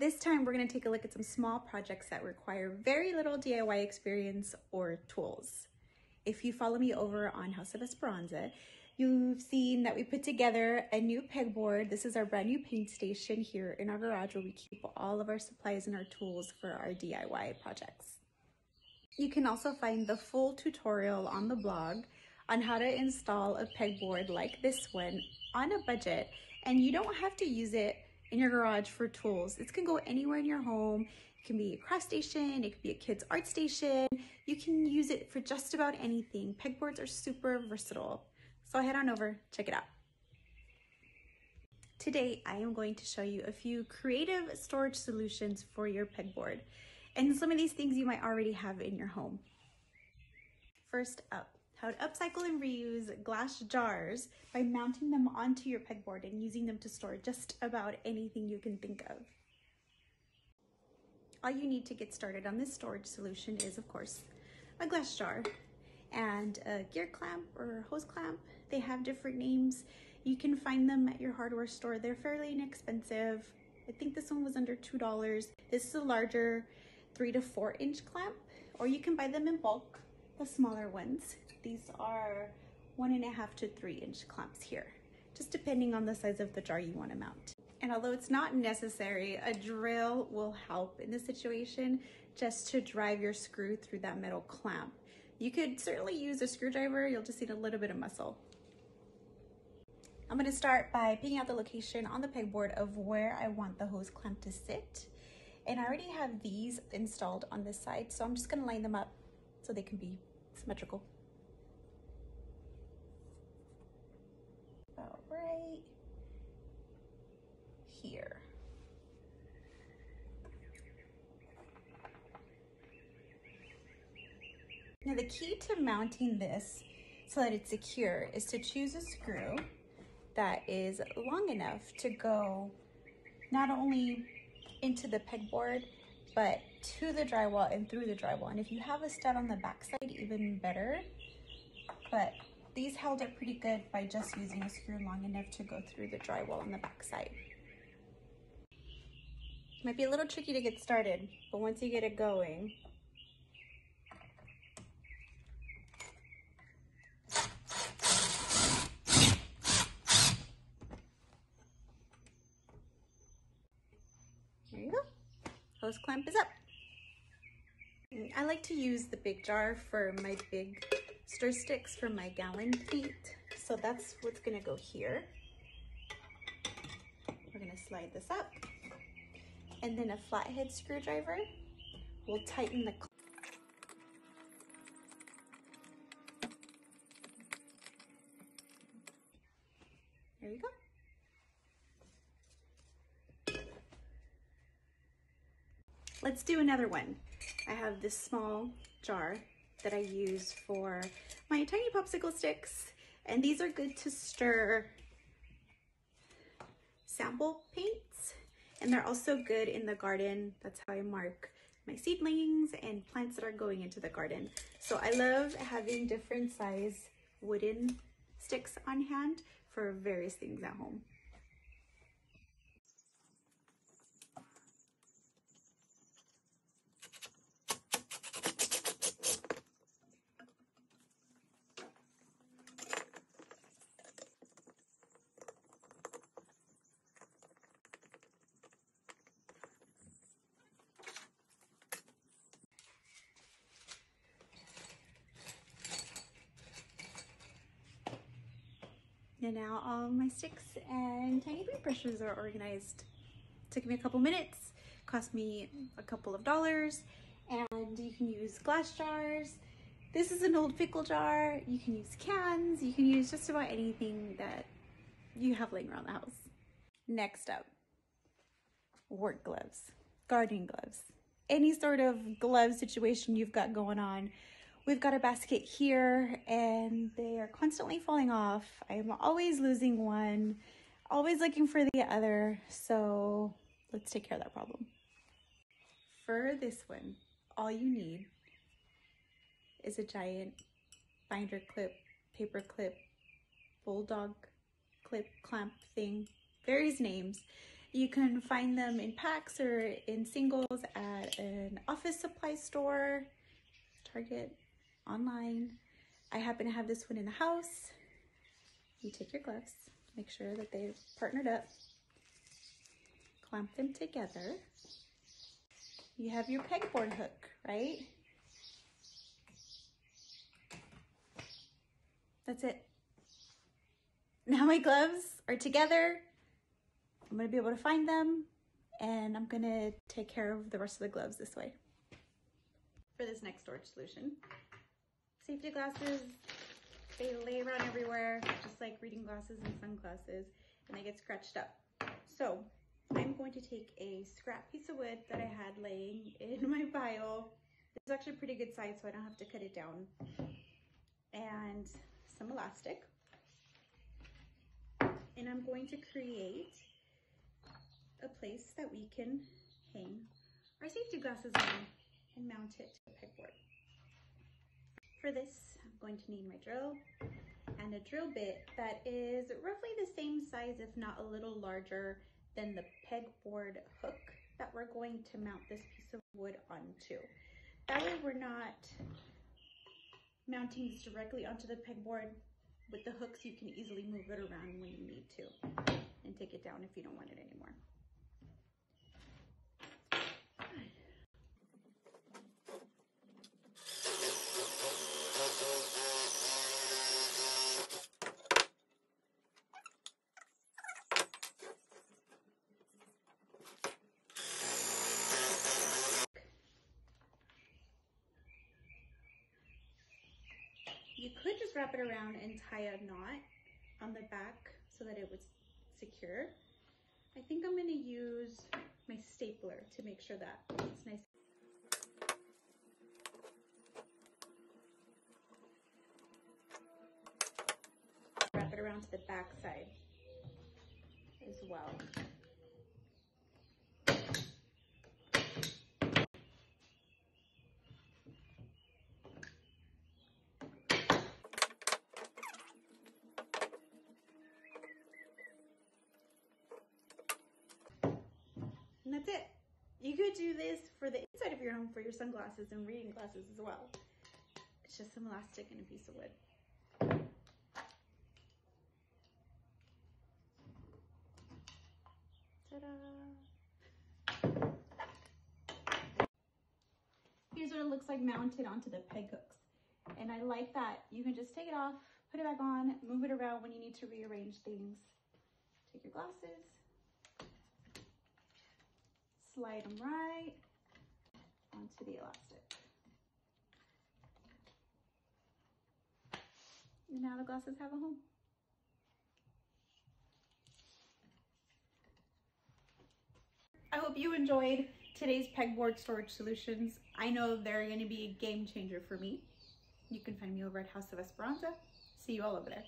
This time we're gonna take a look at some small projects that require very little DIY experience or tools. If you follow me over on House of Esperanza, you've seen that we put together a new pegboard. This is our brand new paint station here in our garage where we keep all of our supplies and our tools for our DIY projects. You can also find the full tutorial on the blog on how to install a pegboard like this one on a budget and you don't have to use it in your garage for tools. This can go anywhere in your home. It can be a craft station, it could be a kid's art station. You can use it for just about anything. Pegboards are super versatile. So head on over, check it out. Today, I am going to show you a few creative storage solutions for your pegboard. And some of these things you might already have in your home. First up, how to upcycle and reuse glass jars by mounting them onto your pegboard and using them to store just about anything you can think of. All you need to get started on this storage solution is, of course, a glass jar and a gear clamp or hose clamp. They have different names. You can find them at your hardware store. They're fairly inexpensive. I think this one was under $2. This is a larger three to four inch clamp, or you can buy them in bulk, the smaller ones. These are one and a half to three inch clamps here, just depending on the size of the jar you want to mount. And although it's not necessary, a drill will help in this situation just to drive your screw through that metal clamp. You could certainly use a screwdriver, you'll just need a little bit of muscle. I'm gonna start by picking out the location on the pegboard of where I want the hose clamp to sit. And I already have these installed on this side, so I'm just gonna line them up so they can be symmetrical. right here. Now the key to mounting this so that it's secure is to choose a screw that is long enough to go not only into the pegboard but to the drywall and through the drywall. And if you have a stud on the backside, even better. But these held up pretty good by just using a screw long enough to go through the drywall on the back side. Might be a little tricky to get started, but once you get it going, There you go. Hose clamp is up. I like to use the big jar for my big stir sticks for my gallon feet. So that's what's gonna go here. We're gonna slide this up. And then a flathead screwdriver will tighten the There you go. Let's do another one. I have this small jar that I use for my tiny popsicle sticks. And these are good to stir sample paints. And they're also good in the garden. That's how I mark my seedlings and plants that are going into the garden. So I love having different size wooden sticks on hand for various things at home. And now all my sticks and tiny paintbrushes are organized. Took me a couple minutes, cost me a couple of dollars, and you can use glass jars. This is an old pickle jar. You can use cans. You can use just about anything that you have laying around the house. Next up, work gloves, gardening gloves, any sort of glove situation you've got going on We've got a basket here and they are constantly falling off. I'm always losing one, always looking for the other. So let's take care of that problem. For this one, all you need is a giant binder clip, paper clip, bulldog clip, clamp thing, various names. You can find them in packs or in singles at an office supply store, Target, online. I happen to have this one in the house. You take your gloves, make sure that they're partnered up, clamp them together. You have your pegboard hook, right? That's it. Now my gloves are together. I'm gonna be able to find them and I'm gonna take care of the rest of the gloves this way. For this next storage solution, safety glasses, they lay around everywhere, just like reading glasses and sunglasses, and they get scratched up. So I'm going to take a scrap piece of wood that I had laying in my pile. This is actually a pretty good size, so I don't have to cut it down. And some elastic. And I'm going to create a place that we can hang our safety glasses on and mount it to the pegboard. For this, I'm going to need my drill and a drill bit that is roughly the same size, if not a little larger than the pegboard hook that we're going to mount this piece of wood onto. That way we're not mounting this directly onto the pegboard. With the hooks, you can easily move it around when you need to and take it down if you don't want it anymore. You could just wrap it around and tie a knot on the back so that it was secure. I think I'm gonna use my stapler to make sure that it's nice. Wrap it around to the back side as well. That's it. You could do this for the inside of your home for your sunglasses and reading glasses as well. It's just some elastic and a piece of wood. Ta-da! Here's what it looks like mounted onto the peg hooks. And I like that you can just take it off, put it back on, move it around when you need to rearrange things. Take your glasses, slide them right onto the elastic. And now the glasses have a home. I hope you enjoyed today's pegboard storage solutions. I know they're going to be a game changer for me. You can find me over at House of Esperanza. See you all over there.